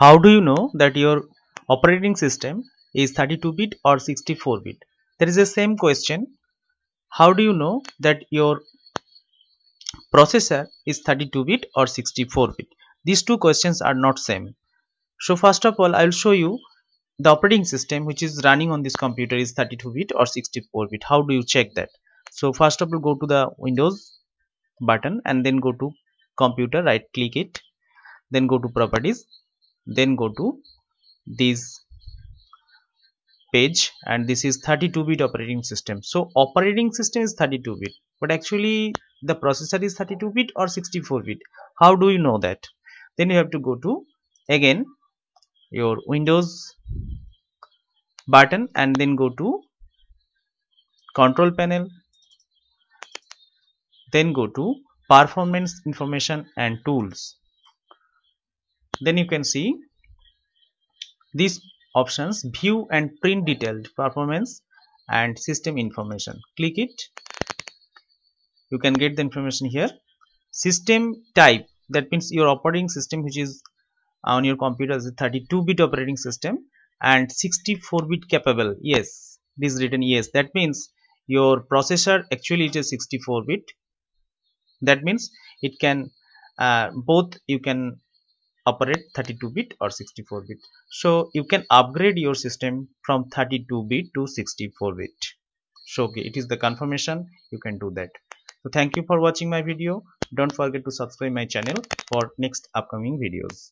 How do you know that your operating system is 32 bit or 64 bit? There is the same question. How do you know that your processor is 32 bit or 64 bit? These two questions are not same. So first of all, I will show you the operating system which is running on this computer is 32 bit or 64 bit. How do you check that? So first of all, go to the Windows button and then go to computer, right click it, then go to properties then go to this page and this is 32 bit operating system. So operating system is 32 bit but actually the processor is 32 bit or 64 bit. How do you know that? Then you have to go to again your windows button and then go to control panel. Then go to performance information and tools then you can see these options view and print detailed performance and system information. Click it. You can get the information here. System type that means your operating system which is on your computer is a 32 bit operating system and 64 bit capable. Yes this written yes. That means your processor actually it is 64 bit. That means it can uh, both you can operate 32 bit or 64 bit. So you can upgrade your system from 32 bit to 64 bit. So okay it is the confirmation. You can do that. So thank you for watching my video. Don't forget to subscribe my channel for next upcoming videos